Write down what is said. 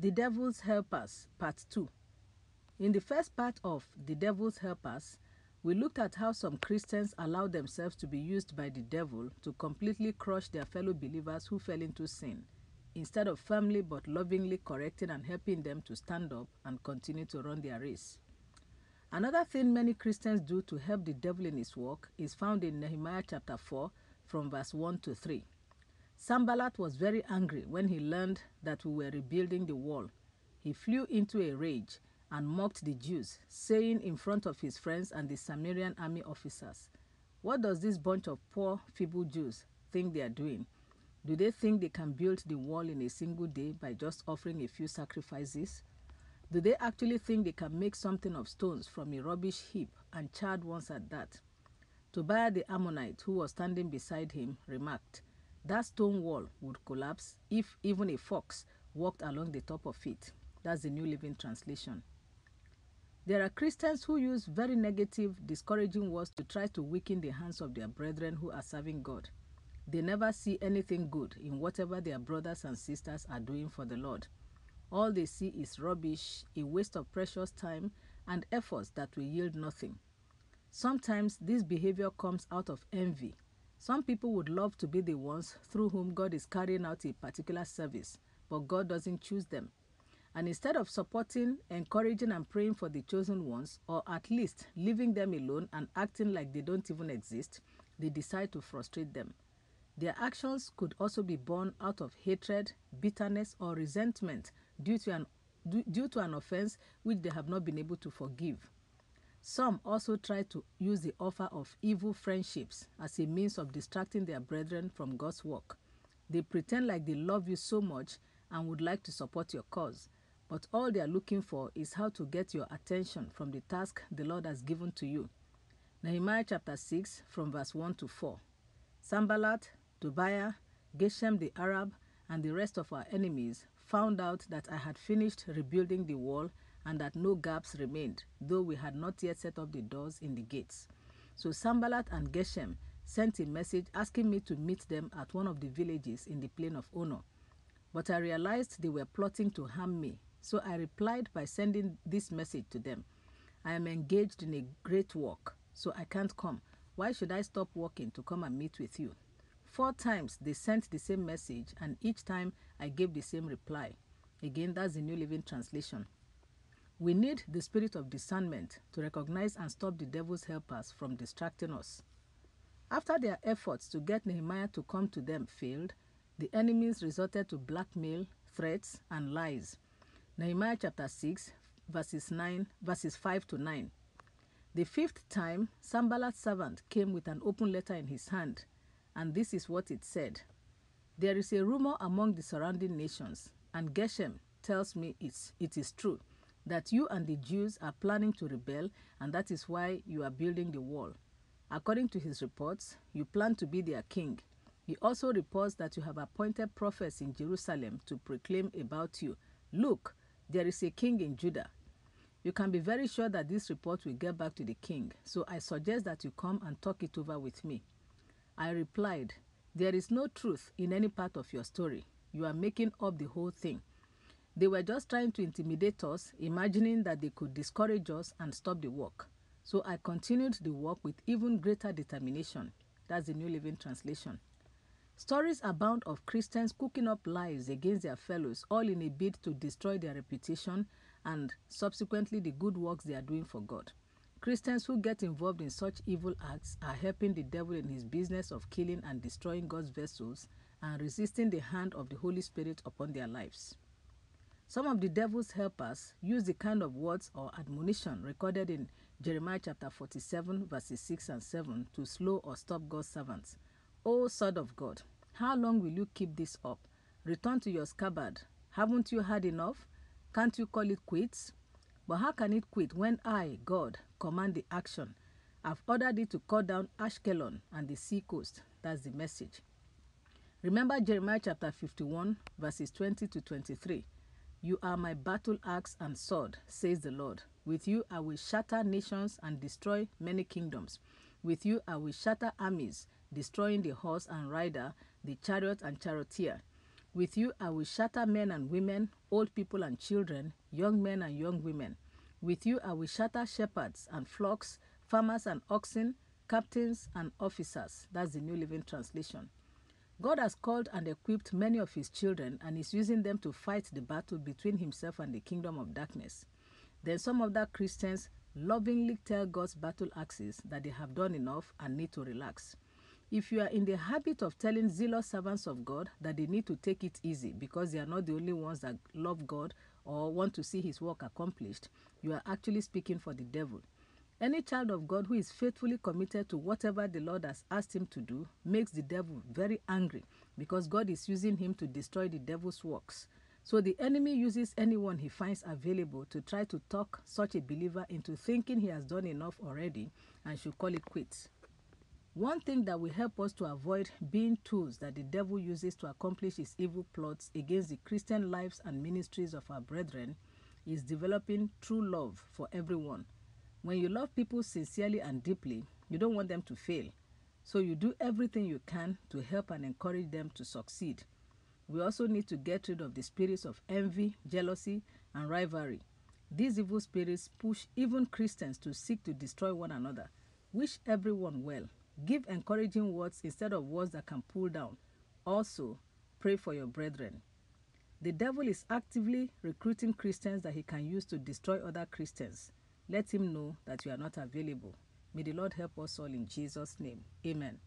The Devil's Helpers, Part 2. In the first part of The Devil's Helpers, we looked at how some Christians allow themselves to be used by the devil to completely crush their fellow believers who fell into sin, instead of firmly but lovingly correcting and helping them to stand up and continue to run their race. Another thing many Christians do to help the devil in his work is found in Nehemiah chapter 4 from verse 1 to 3. Sanballat was very angry when he learned that we were rebuilding the wall. He flew into a rage and mocked the Jews, saying in front of his friends and the Samaritan army officers, What does this bunch of poor, feeble Jews think they are doing? Do they think they can build the wall in a single day by just offering a few sacrifices? Do they actually think they can make something of stones from a rubbish heap and charred ones at that? Tobiah the Ammonite, who was standing beside him, remarked, That stone wall would collapse if even a fox walked along the top of it. That's the New Living Translation. There are Christians who use very negative, discouraging words to try to weaken the hands of their brethren who are serving God. They never see anything good in whatever their brothers and sisters are doing for the Lord. All they see is rubbish, a waste of precious time, and efforts that will yield nothing. Sometimes this behavior comes out of envy. Some people would love to be the ones through whom God is carrying out a particular service, but God doesn't choose them. And instead of supporting, encouraging, and praying for the chosen ones, or at least leaving them alone and acting like they don't even exist, they decide to frustrate them. Their actions could also be born out of hatred, bitterness, or resentment due to an, due to an offense which they have not been able to forgive. Some also try to use the offer of evil friendships as a means of distracting their brethren from God's work. They pretend like they love you so much and would like to support your cause, but all they are looking for is how to get your attention from the task the Lord has given to you. Nehemiah chapter 6 from verse 1 to 4. Sanballat, Tobiah, Geshem the Arab, and the rest of our enemies found out that I had finished rebuilding the wall and that no gaps remained, though we had not yet set up the doors in the gates. So Sanballat and Geshem sent a message asking me to meet them at one of the villages in the plain of Ono. But I realized they were plotting to harm me, so I replied by sending this message to them. I am engaged in a great work, so I can't come. Why should I stop working to come and meet with you? Four times they sent the same message, and each time I gave the same reply. Again, that's the New Living Translation. We need the spirit of discernment to recognize and stop the devil's helpers from distracting us. After their efforts to get Nehemiah to come to them failed, the enemies resorted to blackmail, threats, and lies. Nehemiah chapter 6, verses 9, verses 5 to 9. The fifth time, Sanballat's servant came with an open letter in his hand, and this is what it said. There is a rumor among the surrounding nations, and Geshem tells me it's, it is true, that you and the Jews are planning to rebel, and that is why you are building the wall. According to his reports, you plan to be their king. He also reports that you have appointed prophets in Jerusalem to proclaim about you, Look, there is a king in Judah. You can be very sure that this report will get back to the king, so I suggest that you come and talk it over with me. I replied, There is no truth in any part of your story. You are making up the whole thing. They were just trying to intimidate us, imagining that they could discourage us and stop the work. So I continued the work with even greater determination. That's the New Living Translation. Stories abound of Christians cooking up lies against their fellows, all in a bid to destroy their reputation and subsequently the good works they are doing for God. Christians who get involved in such evil acts are helping the devil in his business of killing and destroying God's vessels and resisting the hand of the Holy Spirit upon their lives. Some of the devil's helpers use the kind of words or admonition recorded in Jeremiah chapter 47, verses 6 and 7 to slow or stop God's servants. O Son of God, how long will you keep this up? Return to your scabbard. Haven't you had enough? Can't you call it quits? But how can it quit when I, God, command the action? I've ordered it to cut down Ashkelon and the sea coast. That's the message. Remember Jeremiah chapter 51, verses 20 to 23. You are my battle axe and sword, says the Lord. With you I will shatter nations and destroy many kingdoms. With you I will shatter armies, destroying the horse and rider, the chariot and charioteer. With you I will shatter men and women, old people and children, young men and young women. With you I will shatter shepherds and flocks, farmers and oxen, captains and officers. That's the New Living Translation. God has called and equipped many of his children and is using them to fight the battle between himself and the kingdom of darkness. Then some other Christians lovingly tell God's battle axes that they have done enough and need to relax. If you are in the habit of telling zealous servants of God that they need to take it easy because they are not the only ones that love God or want to see his work accomplished, you are actually speaking for the devil. Any child of God who is faithfully committed to whatever the Lord has asked him to do makes the devil very angry because God is using him to destroy the devil's works. So the enemy uses anyone he finds available to try to talk such a believer into thinking he has done enough already and should call it quits. One thing that will help us to avoid being tools that the devil uses to accomplish his evil plots against the Christian lives and ministries of our brethren is developing true love for everyone. When you love people sincerely and deeply, you don't want them to fail. So you do everything you can to help and encourage them to succeed. We also need to get rid of the spirits of envy, jealousy, and rivalry. These evil spirits push even Christians to seek to destroy one another. Wish everyone well. Give encouraging words instead of words that can pull down. Also, pray for your brethren. The devil is actively recruiting Christians that he can use to destroy other Christians. Let him know that you are not available. May the Lord help us all in Jesus' name. Amen.